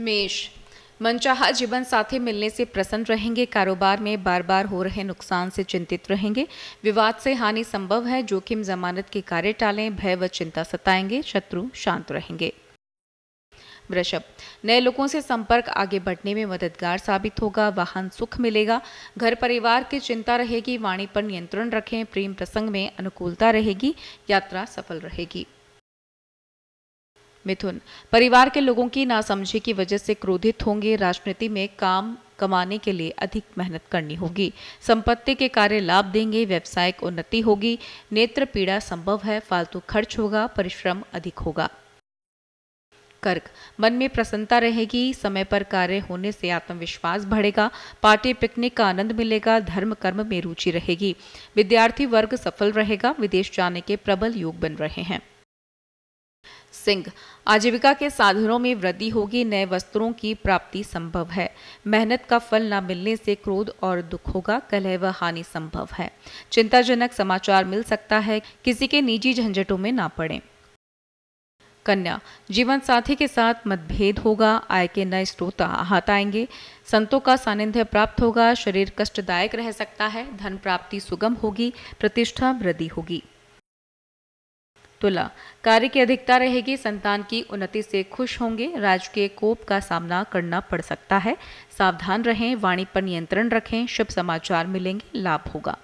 मेष। मनचाहा जीवन साथी मिलने से प्रसन्न रहेंगे, कारोबार में बार बार हो रहे नुकसान से चिंतित रहेंगे। विवाद से हानि संभव है, जोखिम जमानत के कार्य टालें, भय व चिंता सताएँगे, शत्रु शांत रहेंगे। वृषभ, नए लोगों से संपर्क आगे बढ़ने में मददगार साबित होगा, वाहन सुख मिलेगा। घर परिवार की चिंता रहेगी, वाणी पर नियंत्रण रखें, प्रेम प्रसंग में अनुकूलता रहेगी, यात्रा सफल रहेगी। मिथुन। परिवार के लोगों की नासमझी की वजह से क्रोधित होंगे राजनीति में काम कमाने के लिए अधिक मेहनत करनी होगी। संपत्ति के कार्य लाभ देंगे, व्यवसायिक उन्नति होगी। नेत्र पीड़ा संभव है, फालतू खर्च होगा, परिश्रम अधिक होगा। कर्क। मन में प्रसन्नता रहेगी, समय पर कार्य होने से आत्मविश्वास बढ़ेगा, पार्टी, पिकनिक का आनंद मिलेगा, धर्म, कर्म में रुचि रहेगी। विद्यार्थी वर्ग सफल रहेगा, विदेश जाने के प्रबल योग बन रहे हैं। सिंह, आजीविका के साधनों में वृद्धि होगी, नए वस्त्रों की प्राप्ति संभव है। मेहनत का फल न मिलने से क्रोध और दुख होगा, कलह व हानि संभव है। चिंताजनक समाचार मिल सकता है, किसी के निजी झंझटों में ना पड़े। कन्या जीवन साथी के साथ मतभेद होगा, आय के नए स्रोत हाथ आएँगे। संतों का सानिध्य प्राप्त होगा, शरीर कष्टदायक रह सकता है, धन प्राप्ति सुगम होगी, प्रतिष्ठा वृद्धि होगी। तुला। कार्य की अधिकता रहेगी, संतान की उन्नति से खुश होंगे राजकीय कोप का सामना करना पड़ सकता है। सावधान रहें, वाणी पर नियंत्रण रखें, शुभ समाचार मिलेंगे, लाभ होगा।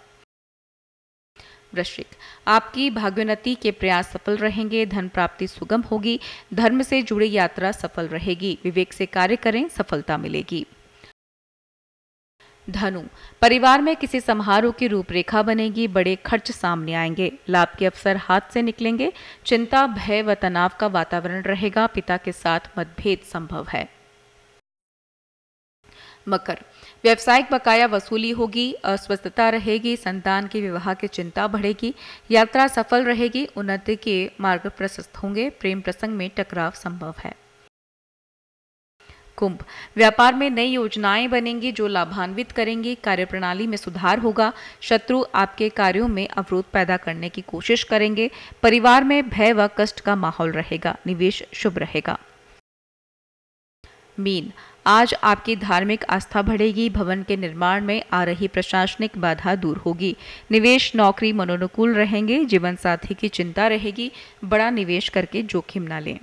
वृश्चिक। आपकी भाग्योन्नति के प्रयास सफल रहेंगे, धन प्राप्ति सुगम होगी, धर्म से जुड़ी यात्रा सफल रहेगी, विवेक से कार्य करें, सफलता मिलेगी। धनु। परिवार में किसी समारोह की रूपरेखा बनेगी, बड़े खर्च सामने आएँगे। लाभ के अवसर हाथ से निकलेंगे। चिंता, भय व तनाव का वातावरण रहेगा। पिता के साथ मतभेद संभव है। मकर। व्यवसायिक बकाया वसूली होगी, अस्वस्थता रहेगी, संतान के विवाह की चिंता बढ़ेगी, यात्रा सफल रहेगी, उन्नति के मार्ग प्रशस्त होंगे, प्रेम प्रसंग में टकराव संभव है। कुंभ। व्यापार में नई योजनाएँ बनेंगी जो लाभान्वित करेंगी। कार्यप्रणाली में सुधार होगा। शत्रु आपके कार्यों में अवरोध पैदा करने की कोशिश करेंगे। परिवार में भय व कष्ट का माहौल रहेगा। निवेश शुभ रहेगा। मीन। आज आपकी धार्मिक आस्था बढ़ेगी। भवन के निर्माण में आ रही प्रशासनिक बाधा दूर होगी। निवेश, नौकरी मनोनुकूल रहेंगे। जीवन साथी की चिंता रहेगी। बड़ा निवेश करके जोखिम ना लें।